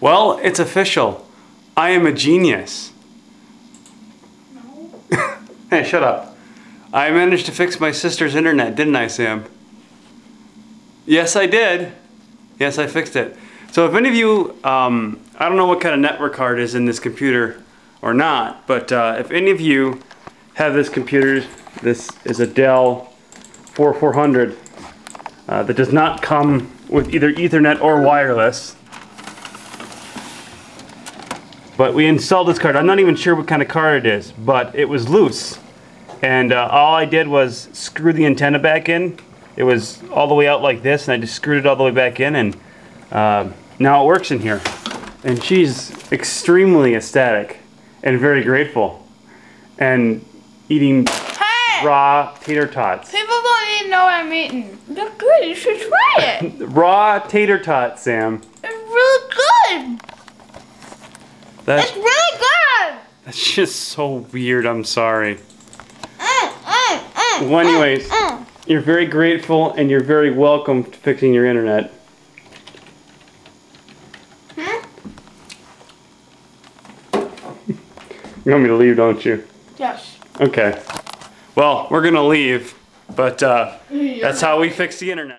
Well, it's official. I am a genius. hey, shut up. I managed to fix my sister's internet, didn't I, Sam? Yes, I did. Yes, I fixed it. So if any of you, um, I don't know what kind of network card is in this computer or not, but uh, if any of you have this computer, this is a Dell 4400 uh, that does not come with either Ethernet or wireless. But we installed this card. I'm not even sure what kind of card it is, but it was loose. And uh, all I did was screw the antenna back in. It was all the way out like this, and I just screwed it all the way back in, and uh, now it works in here. And she's extremely ecstatic and very grateful. And eating Hey! raw tater tots. People don't even know what I'm eating. They're good. You should try it. Raw tater tots, Sam. It's really good. That's, It's really good. that's just so weird. I'm sorry. Mm, mm, mm, Well, anyways, mm. you're very grateful and you're very welcome to fixing your internet. Hmm? You want me to leave, don't you? Yes. Okay. Well, we're gonna leave, but uh, that's how we fix the internet.